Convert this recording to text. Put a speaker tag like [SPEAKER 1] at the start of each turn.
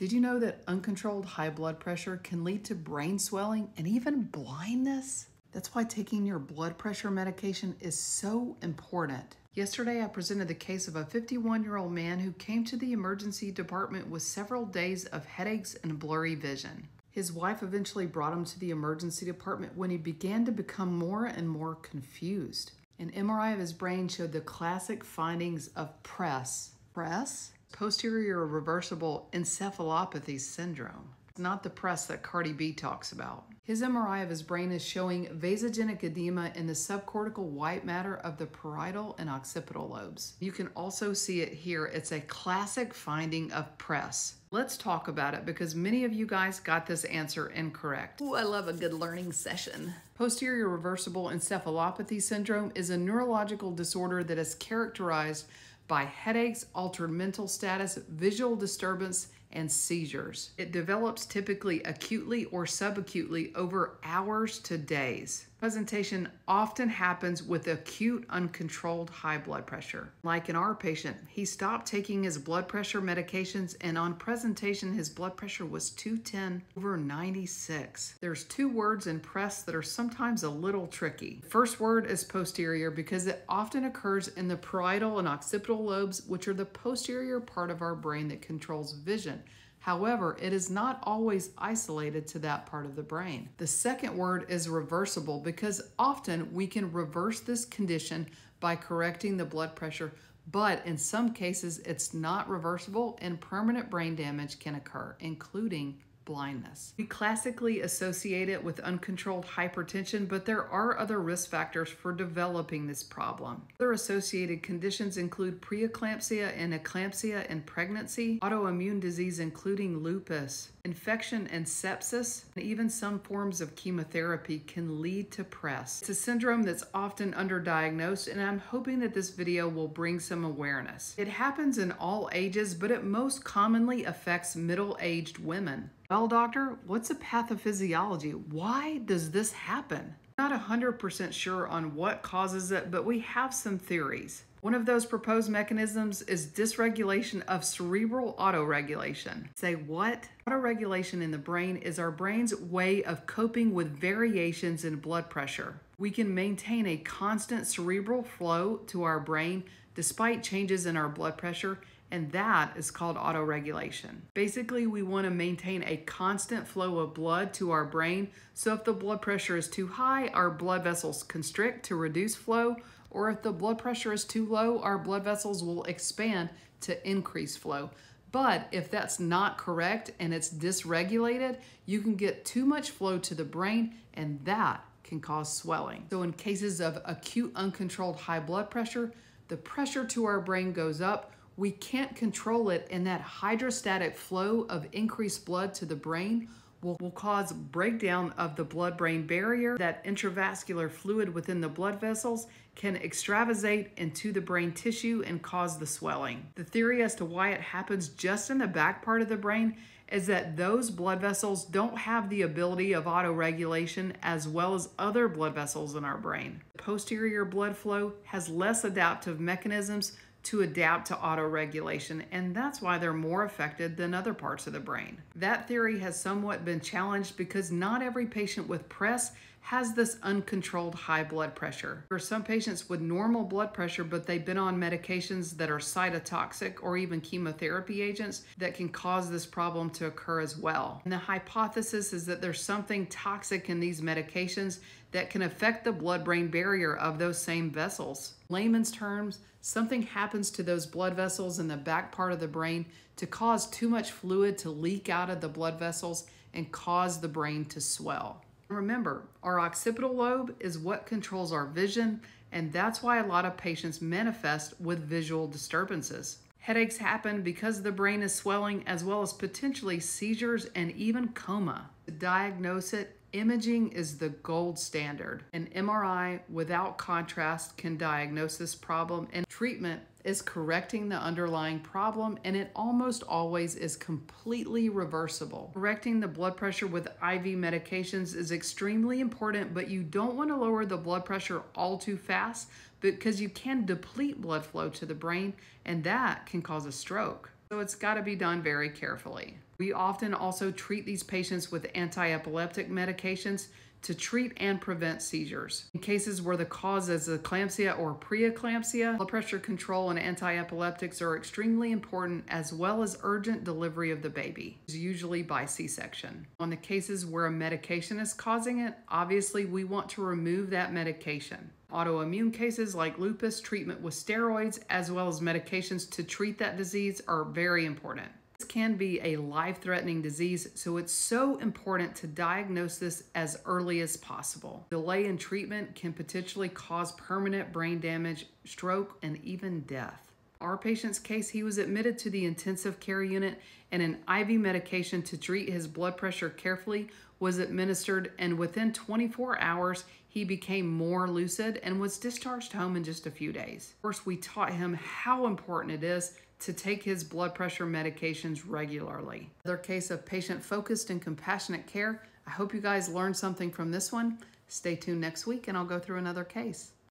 [SPEAKER 1] Did you know that uncontrolled high blood pressure can lead to brain swelling and even blindness? That's why taking your blood pressure medication is so important. Yesterday, I presented the case of a 51 year old man who came to the emergency department with several days of headaches and blurry vision. His wife eventually brought him to the emergency department when he began to become more and more confused. An MRI of his brain showed the classic findings of PRES. PRES? Posterior reversible encephalopathy syndrome. It's not the press that Cardi B talks about. His MRI of his brain is showing vasogenic edema in the subcortical white matter of the parietal and occipital lobes. You can also see it here. It's a classic finding of PRES. Let's talk about it because many of you guys got this answer incorrect. Ooh, I love a good learning session. Posterior reversible encephalopathy syndrome is a neurological disorder that is characterized by headaches, altered mental status, visual disturbance, and seizures. It develops typically acutely or subacutely over hours to days. Presentation often happens with acute uncontrolled high blood pressure. Like in our patient, he stopped taking his blood pressure medications and on presentation his blood pressure was 210 over 96. There's two words in PRES that are sometimes a little tricky. First word is posterior because it often occurs in the parietal and occipital lobes, which are the posterior part of our brain that controls vision. However, it is not always isolated to that part of the brain. The second word is reversible because often we can reverse this condition by correcting the blood pressure, but in some cases it's not reversible and permanent brain damage can occur, including blindness. We classically associate it with uncontrolled hypertension, but there are other risk factors for developing this problem. Other associated conditions include preeclampsia and eclampsia in pregnancy, autoimmune disease including lupus, infection and sepsis, and even some forms of chemotherapy can lead to PRES. It's a syndrome that's often underdiagnosed, and I'm hoping that this video will bring some awareness. It happens in all ages, but it most commonly affects middle-aged women. Well, doctor, what's a pathophysiology? Why does this happen? Not 100% sure on what causes it, but we have some theories. One of those proposed mechanisms is dysregulation of cerebral autoregulation. Say what? Autoregulation in the brain is our brain's way of coping with variations in blood pressure. We can maintain a constant cerebral flow to our brain despite changes in our blood pressure and that is called autoregulation. Basically, we want to maintain a constant flow of blood to our brain, so if the blood pressure is too high, our blood vessels constrict to reduce flow, or if the blood pressure is too low, our blood vessels will expand to increase flow. But if that's not correct and it's dysregulated, you can get too much flow to the brain, and that can cause swelling. So, in cases of acute uncontrolled high blood pressure, the pressure to our brain goes up we can't control it, and that hydrostatic flow of increased blood to the brain will, will cause breakdown of the blood brain barrier. That intravascular fluid within the blood vessels can extravasate into the brain tissue and cause the swelling. The theory as to why it happens just in the back part of the brain is that those blood vessels don't have the ability of autoregulation as well as other blood vessels in our brain. Posterior blood flow has less adaptive mechanisms to adapt to autoregulation, and that's why they're more affected than other parts of the brain. That theory has somewhat been challenged because not every patient with PRES has this uncontrolled high blood pressure. Are some patients with normal blood pressure, but they've been on medications that are cytotoxic or even chemotherapy agents that can cause this problem to occur as well. And the hypothesis is that there's something toxic in these medications that can affect the blood brain barrier of those same vessels. Layman's terms, something happens to those blood vessels in the back part of the brain to cause too much fluid to leak out of the blood vessels and cause the brain to swell. Remember, our occipital lobe is what controls our vision, and that's why a lot of patients manifest with visual disturbances. Headaches happen because the brain is swelling, as well as potentially seizures and even coma. To diagnose it, imaging is the gold standard. An MRI without contrast can diagnose this problem, and treatment is correcting the underlying problem, and it almost always is completely reversible. Correcting the blood pressure with IV medications is extremely important, but you don't want to lower the blood pressure all too fast because you can deplete blood flow to the brain, and that can cause a stroke. So it's got to be done very carefully. We often also treat these patients with anti epileptic medications to treat and prevent seizures. In cases where the cause is eclampsia or preeclampsia, blood pressure control and anti-epileptics are extremely important as well as urgent delivery of the baby, usually by C-section. On the cases where a medication is causing it, obviously we want to remove that medication. Autoimmune cases like lupus, treatment with steroids, as well as medications to treat that disease are very important. This can be a life threatening disease, so it's so important to diagnose this as early as possible. Delay in treatment can potentially cause permanent brain damage, stroke, and even death. Our patient's case, he was admitted to the intensive care unit and an IV medication to treat his blood pressure carefully was administered, and within 24 hours, he became more lucid and was discharged home in just a few days. Of course, we taught him how important it is to take his blood pressure medications regularly. Another case of patient focused and compassionate care. I hope you guys learned something from this one. Stay tuned next week and I'll go through another case.